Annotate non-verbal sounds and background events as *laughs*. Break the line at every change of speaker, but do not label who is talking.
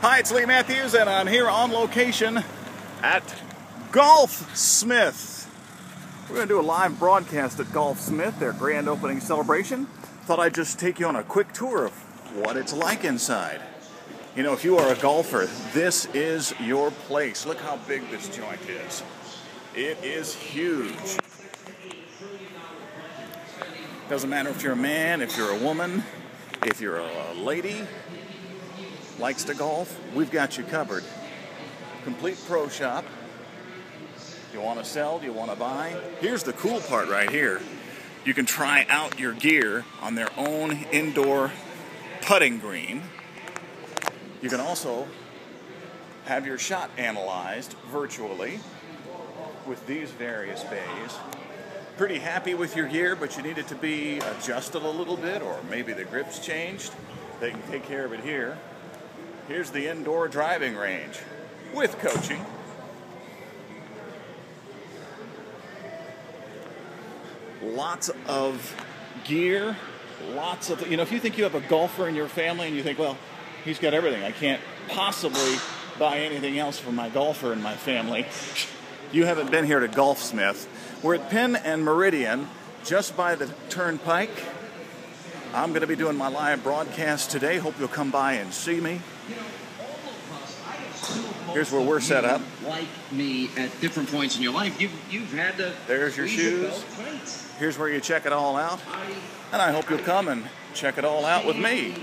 Hi, it's Lee Matthews, and I'm here on location at Golfsmith. We're going to do a live broadcast at Golfsmith, their grand opening celebration. Thought I'd just take you on a quick tour of what it's like inside. You know, if you are a golfer, this is your place. Look how big this joint is. It is huge. Doesn't matter if you're a man, if you're a woman, if you're a lady, likes to golf, we've got you covered. Complete pro shop. You want to sell? Do you want to buy? Here's the cool part right here. You can try out your gear on their own indoor putting green. You can also have your shot analyzed virtually with these various bays. Pretty happy with your gear, but you need it to be adjusted a little bit, or maybe the grip's changed. They can take care of it here. Here's the indoor driving range with coaching. Lots of gear, lots of, you know, if you think you have a golfer in your family and you think, well, he's got everything, I can't possibly buy anything else for my golfer in my family. *laughs* You haven't been here to Golfsmith. We're at Penn and Meridian, just by the turnpike. I'm going to be doing my live broadcast today. Hope you'll come by and see me. Here's where we're set up.
Like me at different points in your life, you've, you've had to.
There's your shoes. Here's where you check it all out. And I hope you'll come and check it all out with me.